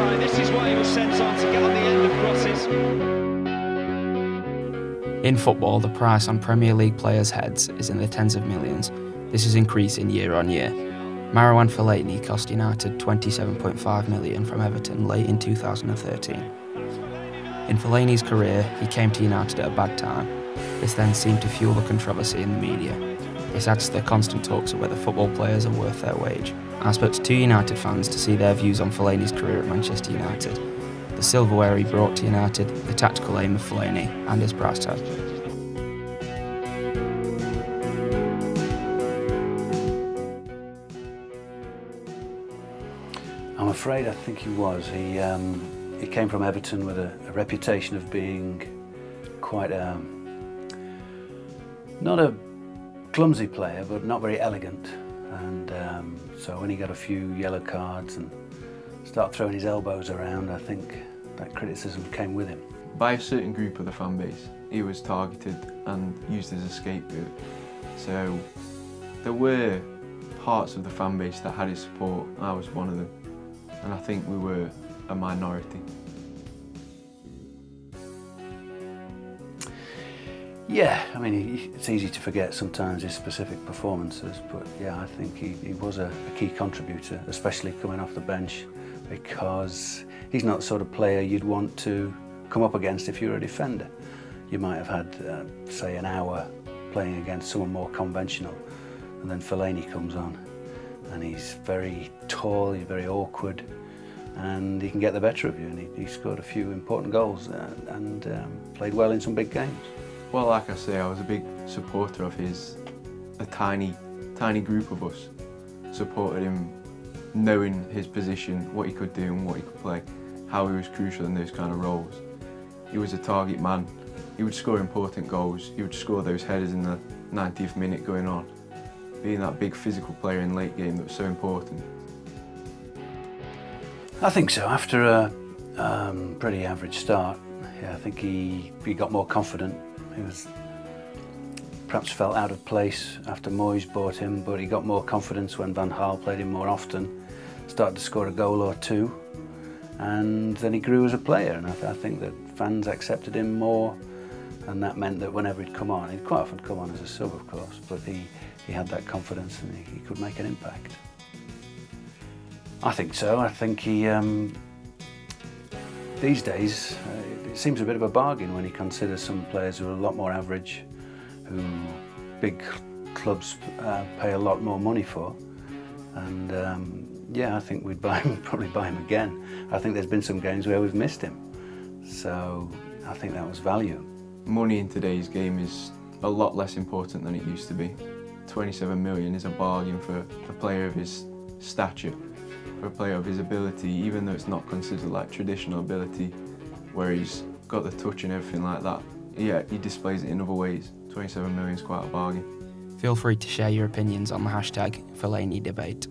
side. This is he was sent on to get on the end of crosses. In football, the price on Premier League players' heads is in the tens of millions. This is increasing year on year. Marouane Fellaini cost United 27.5 million from Everton late in 2013. In Fellaini's career, he came to United at a bad time. This then seemed to fuel the controversy in the media. This adds to the constant talks of whether football players are worth their wage. I spoke to two United fans to see their views on Fellaini's career at Manchester United, the silverware he brought to United, the tactical aim of Fellaini, and his price tag. I'm afraid I think he was. He, um, he came from Everton with a, a reputation of being quite a, um, not a clumsy player, but not very elegant. And um, so when he got a few yellow cards and started throwing his elbows around, I think that criticism came with him. By a certain group of the fan base, he was targeted and used as a scapegoat. So there were parts of the fan base that had his support. I was one of them. And I think we were a minority. Yeah, I mean, it's easy to forget sometimes his specific performances, but yeah, I think he, he was a, a key contributor, especially coming off the bench, because he's not the sort of player you'd want to come up against if you're a defender. You might have had, uh, say, an hour playing against someone more conventional, and then Fellaini comes on, and he's very tall, he's very awkward, and he can get the better of you, and he, he scored a few important goals uh, and um, played well in some big games. Well, like I say, I was a big supporter of his. A tiny, tiny group of us supported him, knowing his position, what he could do and what he could play, how he was crucial in those kind of roles. He was a target man. He would score important goals. He would score those headers in the 90th minute going on. Being that big physical player in late game that was so important. I think so. After a um, pretty average start, yeah, I think he, he got more confident he was perhaps felt out of place after Moyes bought him, but he got more confidence when Van Gaal played him more often, started to score a goal or two, and then he grew as a player. And I, th I think that fans accepted him more, and that meant that whenever he'd come on, he'd quite often come on as a sub, of course, but he, he had that confidence and he, he could make an impact. I think so. I think he, um, these days, uh, it seems a bit of a bargain when he considers some players who are a lot more average, who big clubs uh, pay a lot more money for. And um, yeah, I think we'd buy him, probably buy him again. I think there's been some games where we've missed him. So I think that was value. Money in today's game is a lot less important than it used to be. 27 million is a bargain for a player of his stature for a player of his ability, even though it's not considered like traditional ability, where he's got the touch and everything like that. Yeah, he displays it in other ways. 27 million is quite a bargain. Feel free to share your opinions on the hashtag Fellaini debate.